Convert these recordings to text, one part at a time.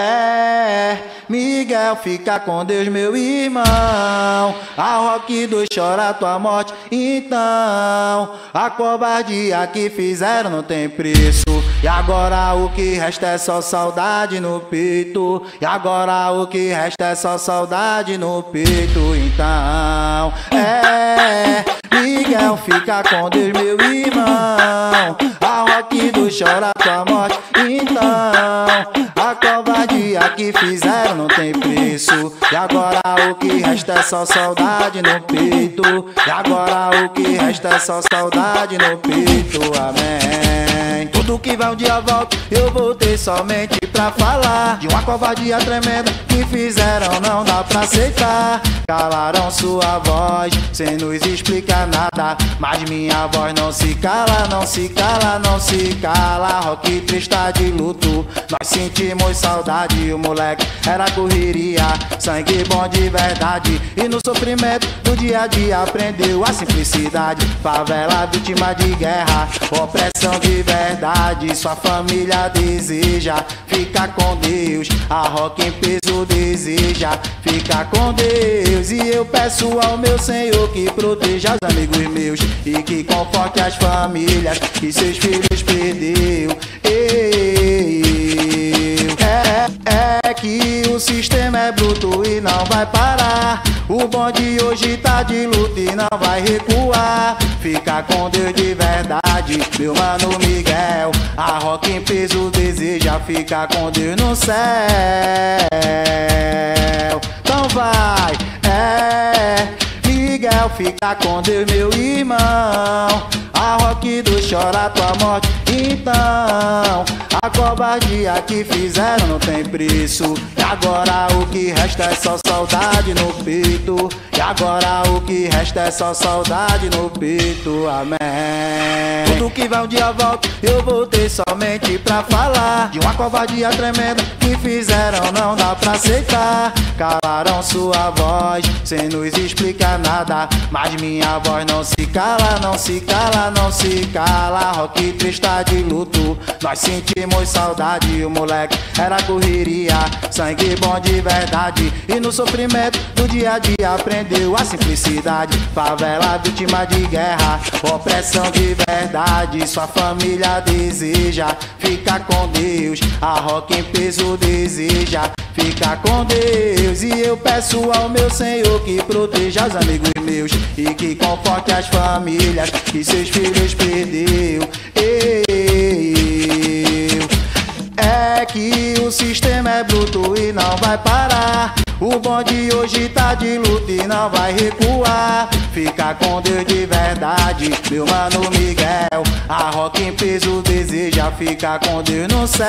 É, Miguel, fica com Deus, meu irmão. A Rock 2 chora tua morte, então. A covardia que fizeram não tem preço. E agora o que resta é só saudade no peito. E agora o que resta é só saudade no peito, então. É, Miguel, fica com Deus, meu irmão. A Rock 2 chora tua morte, então. Covardia que fizeram não tem preço. E agora o que resta é só saudade no peito. E agora o que resta é só saudade no peito. Amém. Tudo que vai um dia volta, eu voltei somente pra falar de uma covardia tremenda que fizeram, não dá pra aceitar. Calaram sua voz, sem nos explicar nada. Mas minha voz não se cala, não se cala, não se cala. Rock está de luto, nós sentimos saudade. O moleque era correria, sangue bom de verdade. E no sofrimento do dia a dia aprendeu a simplicidade. Favela vítima de guerra, opressão de verdade. Sua família deseja ficar com Deus. A rock em peso deseja ficar com Deus. E eu peço ao meu Senhor que proteja os amigos meus e que conforte as famílias que seus filhos perdeu. Eu, é, é que o sistema é bruto e não vai parar. O bonde hoje tá de luta e não vai recuar. Fica com Deus de verdade, meu mano Miguel. A rock em peso deseja ficar com Deus no céu. Então vai, é. Miguel, fica com Deus, meu irmão. A rock do chora tua morte, então. A covardia que fizeram não tem preço. E agora o que resta é só saudade no peito. E agora o que resta é só saudade no peito. Amém. Tudo que vai um dia volta, eu voltei somente pra falar de uma covardia tremenda que fizeram, não dá pra aceitar. Calaram sua voz, sem nos explicar nada. Mas minha voz não se cala, não se cala, não se cala. Rock está de luto, nós sentimos saudade. O moleque era correria, sangue bom de verdade. E no sofrimento do dia a dia aprendeu a simplicidade. Favela vítima de guerra, opressão de verdade. Sua família deseja ficar com Deus. A rock em peso deseja ficar com Deus. E eu peço ao meu Senhor que proteja os amigos meus e que conforte as famílias que seus filhos perdeu. Eu, é que o sistema é bruto e não vai parar. O bonde hoje tá de luta e não vai recuar. Fica com Deus de verdade, meu mano Miguel. A rock em peso deseja ficar com Deus no céu.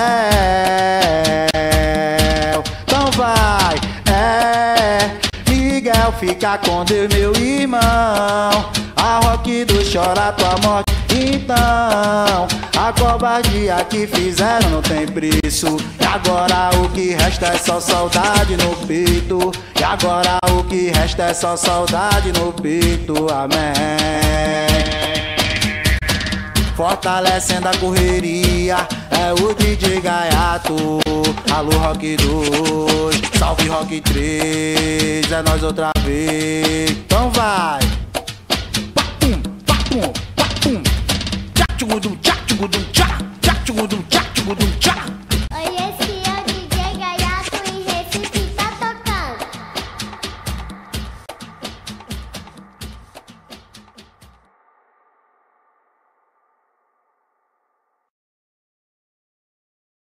Então vai, é. Miguel, fica com Deus, meu irmão. A rock do chora tua morte, então. A covardia que fizeram não tem preço. E agora o que resta é só saudade no peito. E agora o que resta é só saudade no peito. Amém. Fortalecendo a correria, é o DJ Gaiato. Alô Rock 2, salve Rock 3, é nós outra vez. Então vai. Papum, papum, papum. Tchá, tchugudum, tchá, tchugudum, tchá, tchá, tchugudum, tchá, tchugudum, tchá.